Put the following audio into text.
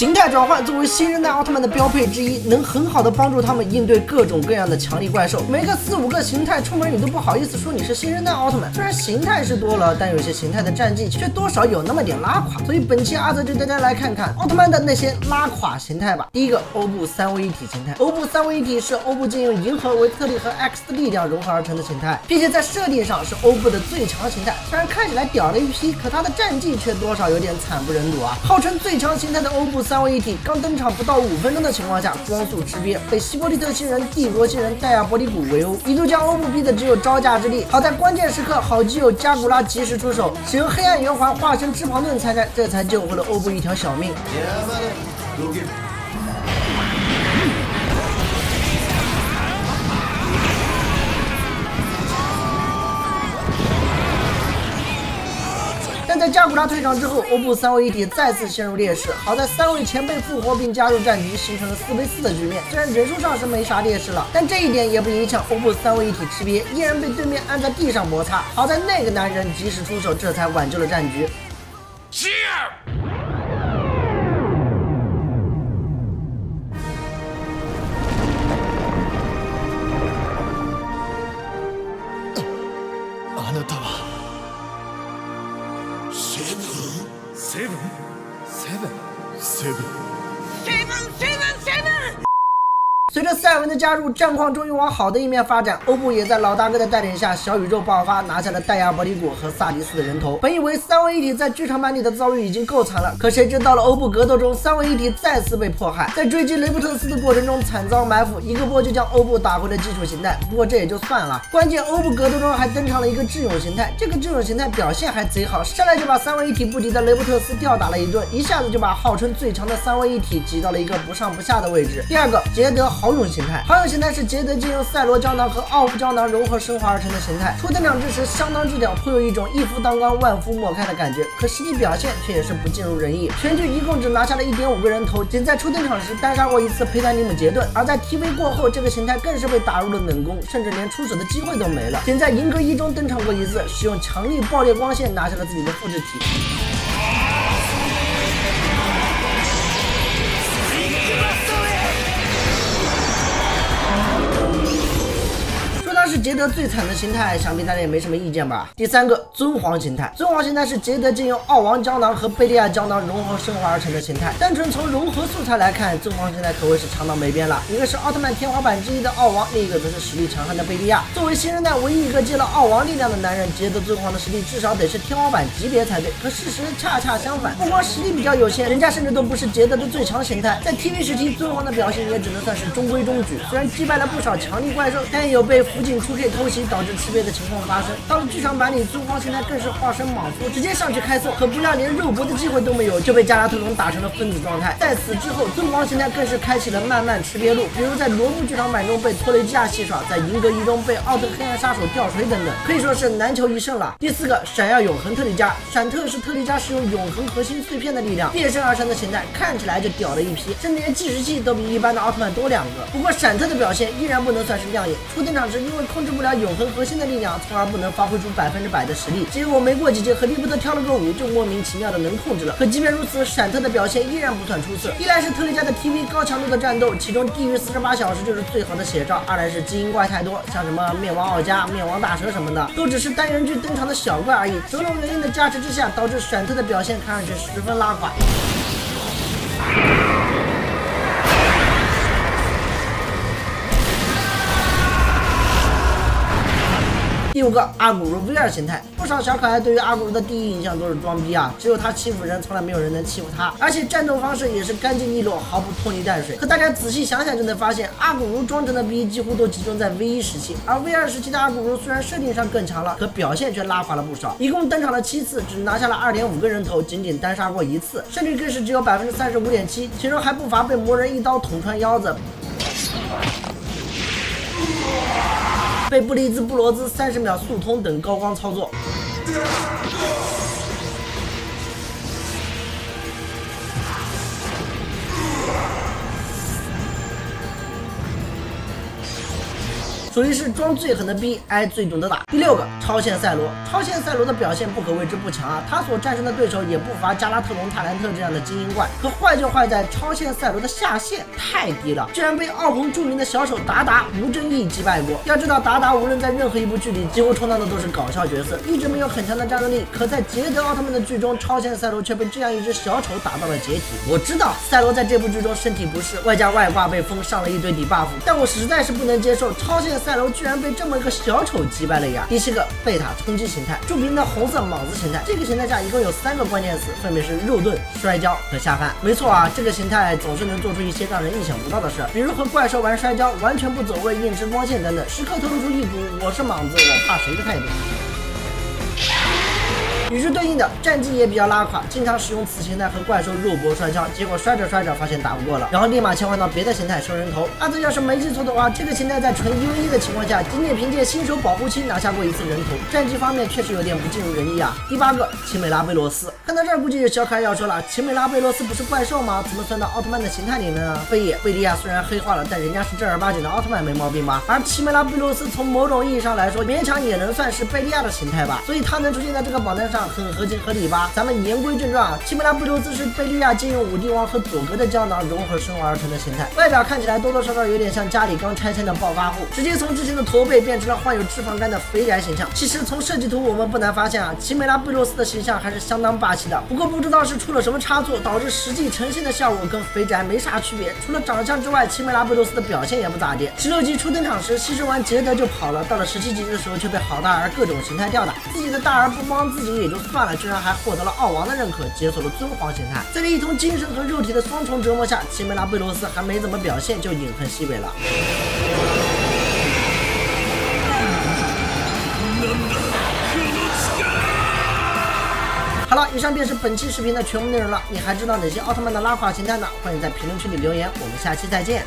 形态转换作为新生代奥特曼的标配之一，能很好的帮助他们应对各种各样的强力怪兽。每个四五个形态出门，你都不好意思说你是新生代奥特曼。虽然形态是多了，但有些形态的战绩却多少有那么点拉垮。所以本期阿泽就带大家来看看奥特曼的那些拉垮形态吧。第一个，欧布三位一体形态。欧布三位一体是欧布借用银河、维特利和 X 的力量融合而成的形态，并且在设定上是欧布的最强形态。虽然看起来屌了一批，可他的战绩却多少有点惨不忍睹啊！号称最强形态的欧布三位一体，刚登场不到五分钟的情况下，光速吃瘪，被希伯利特星人、帝国星人、戴亚伯里古围殴，一度将欧布逼得只有招架之力。好在关键时刻，好基友加古拉及时出手，使用黑暗圆环化身芝庞顿参战，这才救回了欧布一条小命。加古拉退场之后，欧布三位一体再次陷入劣势。好在三位前辈复活并加入战局，形成了四 v 四的局面。虽然人数上是没啥劣势了，但这一点也不影响欧布三位一体吃瘪，依然被对面按在地上摩擦。好在那个男人及时出手，这才挽救了战局。随着赛文的加入，战况终于往好的一面发展。欧布也在老大哥的带领下，小宇宙爆发，拿下了戴亚伯里古和萨迪斯的人头。本以为三位一体在剧场版里的遭遇已经够惨了，可谁知到了欧布格斗中，三位一体再次被迫害，在追击雷布特斯的过程中惨遭埋伏，一个波就将欧布打回了基础形态。不过这也就算了，关键欧布格斗中还登场了一个智勇形态，这个智勇形态表现还贼好，上来就把三位一体不敌的雷布特斯吊打了一顿，一下子就把号称最强的三位一体挤到了一个不上不下的位置。第二个，捷德。豪勇形态，豪勇形态是捷德借用赛罗胶囊和奥夫胶囊融合升华而成的形态。初登场之时相当之屌，颇有一种一夫当关万夫莫开的感觉。可实际表现却也是不尽如人意，全剧一共只拿下了一点五个人头，仅在初登场时单杀过一次佩丹尼姆杰顿。而在 TV 过后，这个形态更是被打入了冷宫，甚至连出手的机会都没了。仅在银河一中登场过一次，使用强力爆裂光线拿下了自己的复制体。是捷德最惨的形态，想必大家也没什么意见吧？第三个尊皇形态，尊皇形态是捷德借用奥王胶囊和贝利亚胶囊融合升华而成的形态。单纯从融合素材来看，尊皇形态可谓是强到没边了。一个是奥特曼天花板之一的奥王，另一个则是实力强悍的贝利亚。作为新生代唯一一个借了奥王力量的男人，捷德尊皇的实力至少得是天花板级别才对。可事实恰恰相反，不光实力比较有限，人家甚至都不是捷德的最强形态。在 TV 时期，尊皇的表现也只能算是中规中矩。虽然击败了不少强力怪兽，但也有被辅警出 K 偷袭导致吃瘪的情况发生。到了剧场版里，尊皇现在更是化身莽夫，直接上去开揍，可不料连肉搏的机会都没有，就被加拉特隆打成了分子状态。在此之后，尊皇形态更是开启了漫漫吃瘪路，比如在罗布剧场版中被托雷基亚戏耍，在银河一中被奥特黑暗杀手吊锤等等，可以说是难求一胜了。第四个，闪耀永恒特利迦，闪特是特利迦使用永恒核心碎片的力量变身而成的形态，看起来就屌了一批，甚至连计时器都比一般的奥特曼多两个。不过闪特的表现依然不能算是亮眼，初登场时因为控制不了永恒核心的力量，从而不能发挥出百分之百的实力。结果没过几节和利布特跳了个舞，就莫名其妙的能控制了。可即便如此，闪特的表现依然不算出色。一来是特利迦的 TV 高强度的战斗，其中低于四十八小时就是最好的写照；二来是基因怪太多，像什么灭亡奥加、灭亡大蛇什么的，都只是单元剧登场的小怪而已。种种原因的加持之下，导致闪特的表现看上去十分拉垮。第五个阿古如 V 二形态，不少小可爱对于阿古如的第一印象都是装逼啊，只有他欺负人，从来没有人能欺负他，而且战斗方式也是干净利落，毫不拖泥带水。可大家仔细想想就能发现，阿古如装成的逼几乎都集中在 V 一时期，而 V 二时期的阿古如虽然设定上更强了，可表现却拉垮了不少，一共登场了七次，只拿下了二点五个人头，仅仅单杀过一次，胜率更是只有百分之三十五点七，其中还不乏被魔人一刀捅穿腰子。被布利兹布罗兹三十秒速通等高光操作。属于是装最狠的逼，挨最懂得打。第六个超限赛罗，超限赛罗的表现不可谓之不强啊，他所战胜的对手也不乏加拉特隆、泰兰特这样的精英怪。可坏就坏在超限赛罗的下限太低了，居然被奥红著名的小丑达达无争议击败过。要知道达达无论在任何一部剧里，几乎充当的都是搞笑角色，一直没有很强的战斗力。可在捷德奥特曼的剧中，超限赛罗却被这样一只小丑打到了解体。我知道赛罗在这部剧中身体不适，外加外挂被封上了一堆底 buff，但我实在是不能接受超限赛罗居然被这么一个小丑击败了呀！第七个贝塔冲击形态，著名的红色莽子形态，这个形态下一共有三个关键词，分别是肉盾、摔跤和下饭。没错啊，这个形态总是能做出一些让人意想不到的事，比如和怪兽玩摔跤，完全不走位，硬吃光线等等，时刻透露出一股我是莽子，我怕谁的态度。与之对应的战绩也比较拉垮，经常使用此形态和怪兽肉搏摔跤，结果摔着摔着发现打不过了，然后立马切换到别的形态收人头。阿泽要是没记错的话，这个形态在纯一 v 一的情况下，仅仅凭借新手保护期拿下过一次人头，战绩方面确实有点不尽如人意啊。第八个，奇美拉贝罗斯，看到这儿估计有小可爱要说了，奇美拉贝罗斯不是怪兽吗？怎么算到奥特曼的形态里面呢？贝也，贝利亚虽然黑化了，但人家是正儿八经的奥特曼，没毛病吧？而奇美拉贝罗斯从某种意义上来说，勉强也能算是贝利亚的形态吧，所以它能出现在这个榜单上，很合情合理。吧，咱们言归正传啊，奇美拉贝罗斯是贝利亚借用五帝王和佐格的胶囊融合升华而成的形态，外表看起来多多少少有点像家里刚拆迁的暴发户，直接从之前的驼背变成了患有脂肪肝的肥宅形象。其实从设计图我们不难发现啊，奇美拉贝罗斯的形象还是相当霸气的。不过不知道是出了什么差错，导致实际呈现的效果跟肥宅没啥区别。除了长相之外，奇美拉贝罗斯的表现也不咋地。十六级初登场时牺牲完杰德就跑了，到了十七级的时候却被好大儿各种形态吊打，自己的大儿不帮自己也就算了，居然还。获得了奥王的认可，解锁了尊皇形态。在这一通精神和肉体的双重折磨下，奇美拉贝罗斯还没怎么表现，就饮恨西北了。好了，以上便是本期视频的全部内容了。你还知道哪些奥特曼的拉垮形态呢？欢迎在评论区里留言。我们下期再见。